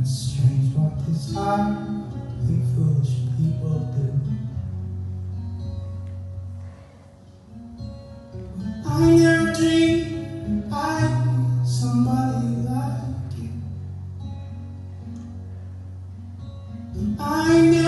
It's strange what this time we foolish people do. I never dreamed I'd meet somebody like you. I never